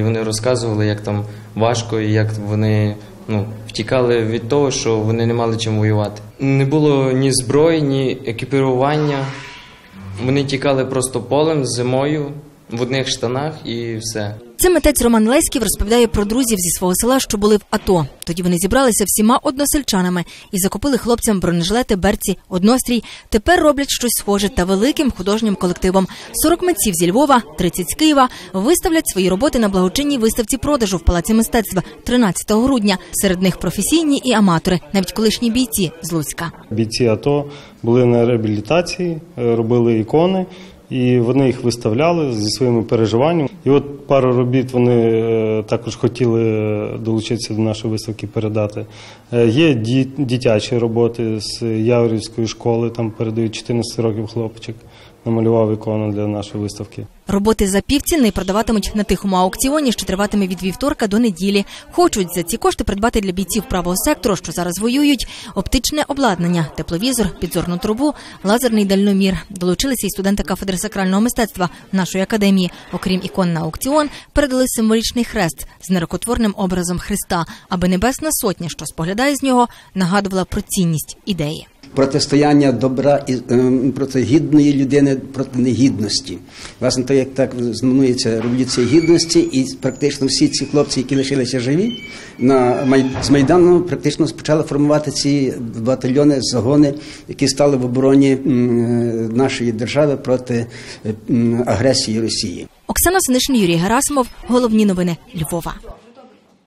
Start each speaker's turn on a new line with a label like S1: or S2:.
S1: І вони розказували, як там важко і як вони ну, втікали від того, що вони не мали чим воювати. Не було ні зброї, ні екіпірування. Вони тікали просто полем зимою в одних штанах і все.
S2: Це митець Роман Леськів розповідає про друзів зі свого села, що були в АТО. Тоді вони зібралися всіма односельчанами і закупили хлопцям бронежилети, берці, однострій. Тепер роблять щось схоже та великим художнім колективом. 40 митців зі Львова, 30 з Києва виставлять свої роботи на благочинній виставці продажу в палаці мистецтва 13 грудня. Серед них професійні і аматори, навіть колишні бійці з Луцька.
S3: Бійці АТО були на реабілітації, е, робили ікони, і вони їх виставляли зі своїми переживаннями. І от пару робіт вони е, також хотіли е, долучитися до нашої виставки передати. Е, Є дитячі роботи з Яворівської школи, там передають 14 років хлопчик, намалював ікону для нашої виставки.
S2: Роботи за півціни продаватимуть на тихому аукціоні, що триватиме від вівторка до неділі. Хочуть за ці кошти придбати для бійців правого сектору, що зараз воюють, оптичне обладнання, тепловізор, підзорну трубу, лазерний дальномір. Долучилися і студенти кафедри сакрального мистецтва нашої академії. Окрім ікон на аукціон, передали символічний хрест з нерокотворним образом Христа, аби небесна сотня, що споглядає з нього, нагадувала про цінність ідеї.
S4: Протистояння добра і ем, проти гідної людини проти негідності. Власне, то як так знаменується революція гідності, і практично всі ці хлопці, які лишилися живі, на з Майдану практично почали формувати ці батальйони, загони, які стали в обороні нашої держави проти агресії Росії.
S2: Оксана Синишин, Юрій Герасимов. Головні новини Львова.